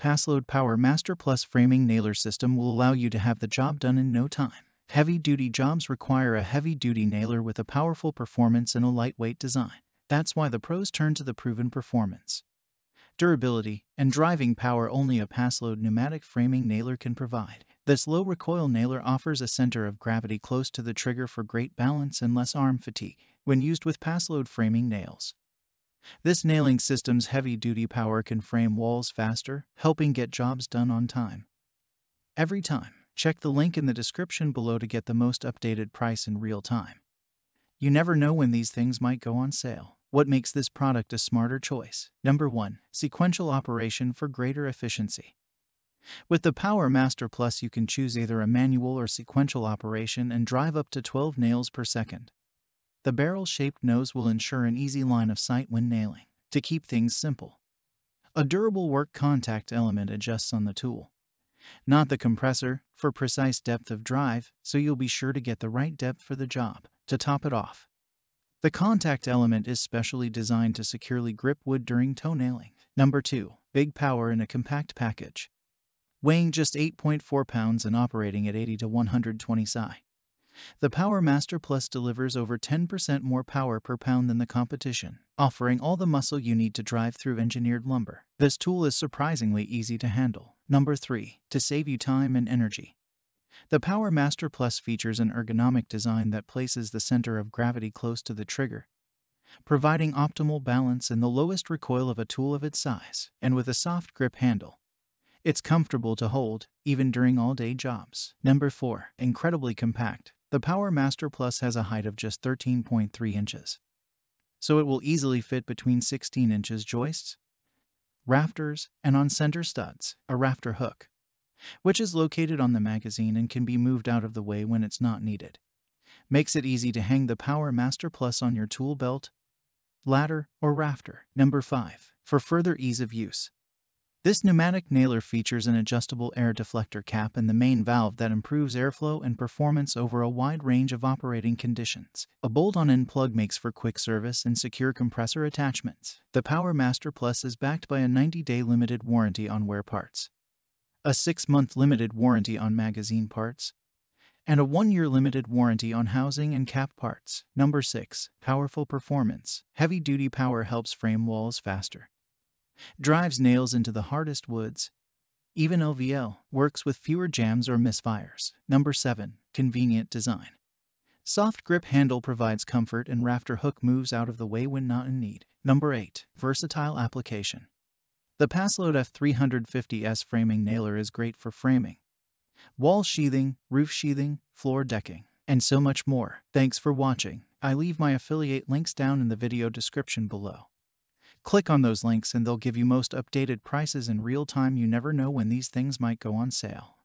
Paslode Power Master Plus framing nailer system will allow you to have the job done in no time. Heavy-duty jobs require a heavy-duty nailer with a powerful performance and a lightweight design. That's why the pros turn to the proven performance, durability, and driving power only a Paslode pneumatic framing nailer can provide. This low recoil nailer offers a center of gravity close to the trigger for great balance and less arm fatigue when used with Paslode framing nails. This nailing system's heavy-duty power can frame walls faster, helping get jobs done on time. Every time, check the link in the description below to get the most updated price in real time. You never know when these things might go on sale. What makes this product a smarter choice? Number 1. Sequential operation for greater efficiency. With the Power Master Plus you can choose either a manual or sequential operation and drive up to 12 nails per second. The barrel-shaped nose will ensure an easy line of sight when nailing. To keep things simple, a durable work contact element adjusts on the tool, not the compressor, for precise depth of drive, so you'll be sure to get the right depth for the job. To top it off, the contact element is specially designed to securely grip wood during toe nailing. Number 2. Big power in a compact package. Weighing just 8.4 pounds and operating at 80 to 120 psi. The Power Master Plus delivers over 10% more power per pound than the competition, offering all the muscle you need to drive through engineered lumber. This tool is surprisingly easy to handle. Number 3. To save you time and energy. The Power Master Plus features an ergonomic design that places the center of gravity close to the trigger, providing optimal balance and the lowest recoil of a tool of its size, and with a soft grip handle. It's comfortable to hold, even during all-day jobs. Number 4. Incredibly compact. The Power Master Plus has a height of just 13.3 inches, so it will easily fit between 16 inches joists, rafters, and on center studs, a rafter hook, which is located on the magazine and can be moved out of the way when it's not needed. Makes it easy to hang the Power Master Plus on your tool belt, ladder, or rafter. Number 5. For further ease of use, this pneumatic nailer features an adjustable air deflector cap and the main valve that improves airflow and performance over a wide range of operating conditions. A bolt-on-end plug makes for quick service and secure compressor attachments. The Power Master Plus is backed by a 90-day limited warranty on wear parts, a 6-month limited warranty on magazine parts, and a 1-year limited warranty on housing and cap parts. Number 6. Powerful Performance Heavy-duty power helps frame walls faster drives nails into the hardest woods. Even LVL works with fewer jams or misfires. Number 7. Convenient design. Soft grip handle provides comfort and rafter hook moves out of the way when not in need. Number 8. Versatile application. The Paslode F350S framing nailer is great for framing, wall sheathing, roof sheathing, floor decking, and so much more. Thanks for watching. I leave my affiliate links down in the video description below. Click on those links and they'll give you most updated prices in real time. You never know when these things might go on sale.